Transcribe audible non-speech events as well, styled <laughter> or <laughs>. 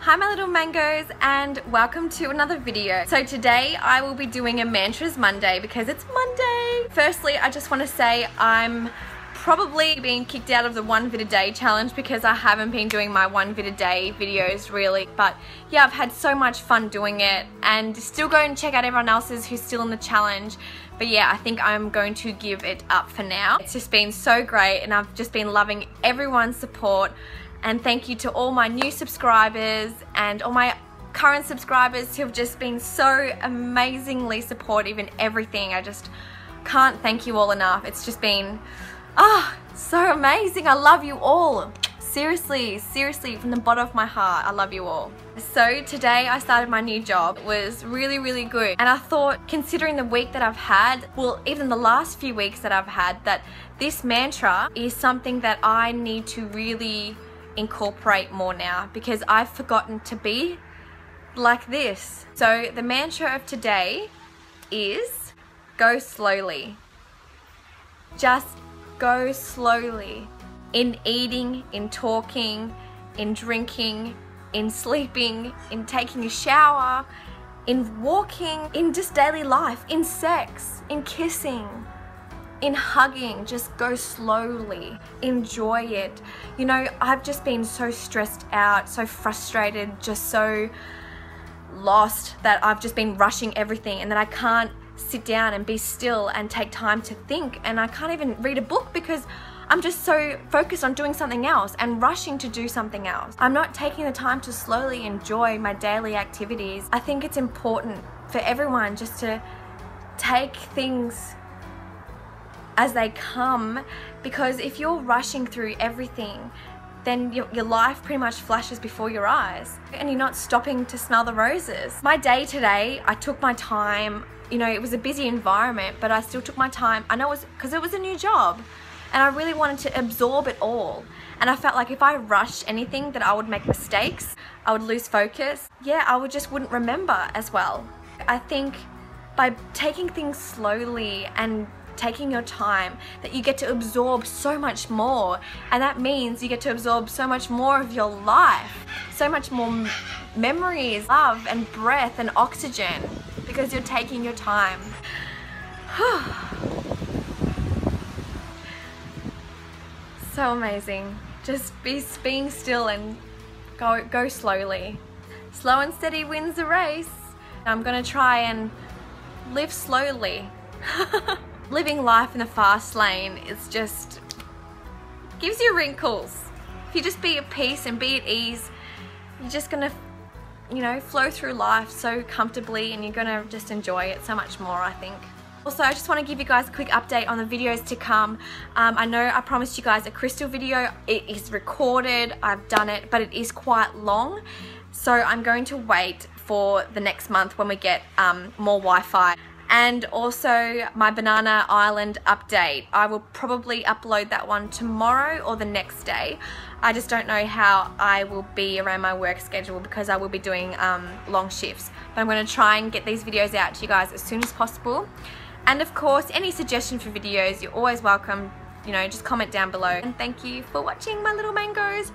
Hi my little mangoes and welcome to another video. So today I will be doing a Mantras Monday because it's Monday. Firstly, I just want to say I'm probably being kicked out of the one vid a day challenge because I haven't been doing my one vid a day videos really but yeah I've had so much fun doing it and still go and check out everyone else's who's still in the challenge. But yeah I think I'm going to give it up for now. It's just been so great and I've just been loving everyone's support. And thank you to all my new subscribers and all my current subscribers who have just been so amazingly supportive in everything. I just can't thank you all enough. It's just been Ah, oh, so amazing. I love you all. Seriously, seriously, from the bottom of my heart, I love you all. So today I started my new job. It was really, really good. And I thought, considering the week that I've had, well, even the last few weeks that I've had, that this mantra is something that I need to really incorporate more now because I've forgotten to be like this. So the mantra of today is go slowly. Just go slowly in eating, in talking, in drinking, in sleeping, in taking a shower, in walking, in just daily life, in sex, in kissing, in hugging. Just go slowly. Enjoy it. You know, I've just been so stressed out, so frustrated, just so lost that I've just been rushing everything and that I can't sit down and be still and take time to think and I can't even read a book because I'm just so focused on doing something else and rushing to do something else. I'm not taking the time to slowly enjoy my daily activities. I think it's important for everyone just to take things as they come because if you're rushing through everything then your, your, life pretty much flashes before your eyes and you're not stopping to smell the roses. My day today, I took my time, you know, it was a busy environment, but I still took my time. I know it was because it was a new job and I really wanted to absorb it all. And I felt like if I rushed anything that I would make mistakes, I would lose focus. Yeah, I would just wouldn't remember as well. I think by taking things slowly and taking your time that you get to absorb so much more and that means you get to absorb so much more of your life so much more memories love and breath and oxygen because you're taking your time. <sighs> so amazing. Just be being still and go go slowly. Slow and steady wins the race. I'm gonna try and live slowly. <laughs> Living life in the fast lane is just gives you wrinkles. If you just be at peace and be at ease, you're just gonna you know, flow through life so comfortably and you're gonna just enjoy it so much more, I think. Also, I just want to give you guys a quick update on the videos to come. Um, I know I promised you guys a crystal video. It is recorded, I've done it, but it is quite long. So I'm going to wait for the next month when we get um, more Wi-Fi and also my Banana Island update. I will probably upload that one tomorrow or the next day. I just don't know how I will be around my work schedule because I will be doing um, long shifts. But I'm going to try and get these videos out to you guys as soon as possible. And of course, any suggestion for videos, you're always welcome. You know, just comment down below. And thank you for watching my little mangoes.